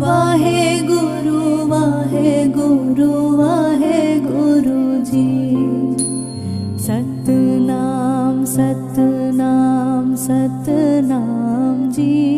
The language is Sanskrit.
वाहे गुरु वाहे गुरु वाहे गुरु जी सतनाम सतनाम सतनाम जी।